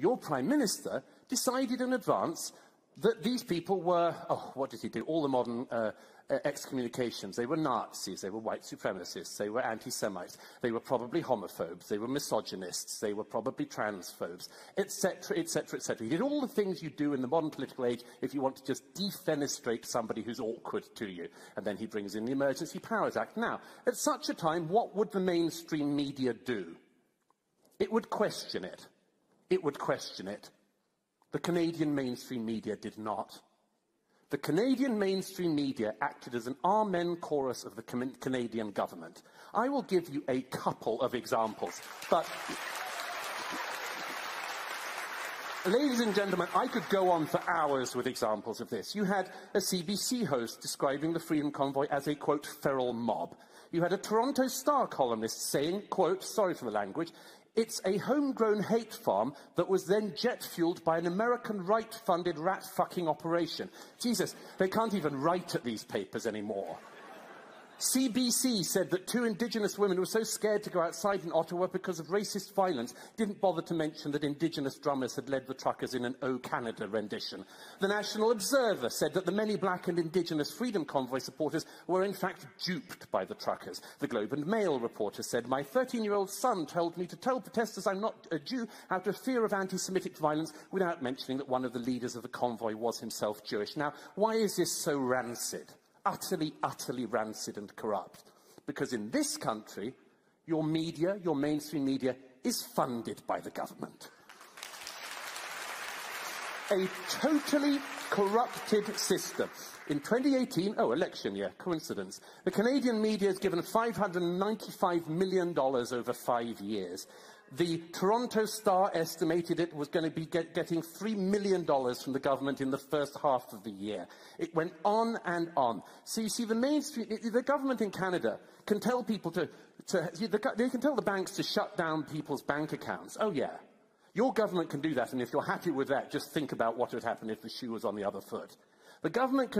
your Prime Minister decided in advance that these people were, oh, what did he do? All the modern uh, uh, excommunications. They were Nazis, they were white supremacists, they were anti-Semites, they were probably homophobes, they were misogynists, they were probably transphobes, etc., etc., etc. He did all the things you do in the modern political age if you want to just defenestrate somebody who's awkward to you. And then he brings in the Emergency Powers Act. Now, at such a time, what would the mainstream media do? It would question it. It would question it. The Canadian mainstream media did not. The Canadian mainstream media acted as an amen chorus of the Canadian government. I will give you a couple of examples, but Ladies and gentlemen, I could go on for hours with examples of this. You had a CBC host describing the Freedom Convoy as a, quote, feral mob. You had a Toronto Star columnist saying, quote, sorry for the language, it's a homegrown hate farm that was then jet fueled by an American right funded rat fucking operation. Jesus, they can't even write at these papers anymore. CBC said that two Indigenous women who were so scared to go outside in Ottawa because of racist violence didn't bother to mention that Indigenous drummers had led the truckers in an O Canada rendition. The National Observer said that the many black and Indigenous Freedom Convoy supporters were in fact duped by the truckers. The Globe and Mail reporter said, My 13-year-old son told me to tell protesters I'm not a Jew out of fear of anti-Semitic violence without mentioning that one of the leaders of the convoy was himself Jewish. Now, why is this so rancid? Utterly, utterly rancid and corrupt. Because in this country, your media, your mainstream media, is funded by the government. A totally corrupted system. In 2018, oh, election year, coincidence, the Canadian media has given $595 million over five years. The Toronto Star estimated it was going to be get, getting $3 million from the government in the first half of the year. It went on and on. So you see, the mainstream, the government in Canada can tell people to, to they can tell the banks to shut down people's bank accounts. Oh, yeah. Your government can do that, and if you're happy with that, just think about what would happen if the shoe was on the other foot. The government can